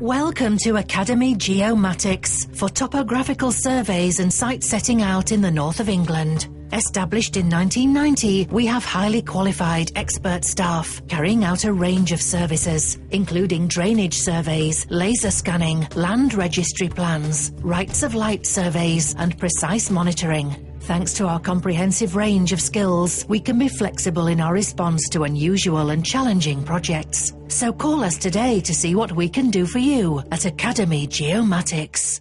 Welcome to Academy Geomatics for topographical surveys and site setting out in the north of England. Established in 1990, we have highly qualified expert staff carrying out a range of services, including drainage surveys, laser scanning, land registry plans, rights of light surveys, and precise monitoring. Thanks to our comprehensive range of skills, we can be flexible in our response to unusual and challenging projects. So call us today to see what we can do for you at Academy Geomatics.